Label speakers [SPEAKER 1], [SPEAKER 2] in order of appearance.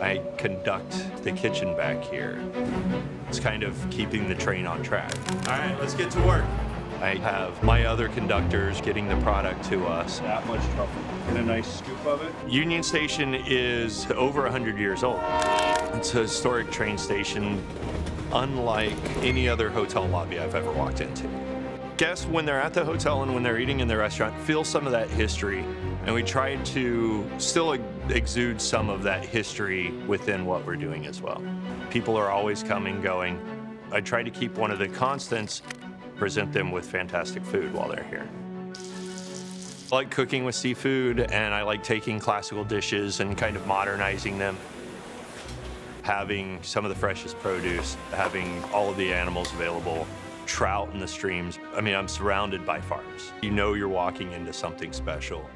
[SPEAKER 1] I conduct the kitchen back here. It's kind of keeping the train on track. All right, let's get to work. I have my other conductors getting the product to us.
[SPEAKER 2] That much truffle. And a nice scoop of it.
[SPEAKER 1] Union Station is over 100 years old. It's a historic train station, unlike any other hotel lobby I've ever walked into. Guests, when they're at the hotel and when they're eating in the restaurant, feel some of that history. And we try to still exude some of that history within what we're doing as well. People are always coming, going. I try to keep one of the constants present them with fantastic food while they're here. I like cooking with seafood and I like taking classical dishes and kind of modernizing them. Having some of the freshest produce, having all of the animals available, trout in the streams. I mean, I'm surrounded by farms. You know you're walking into something special.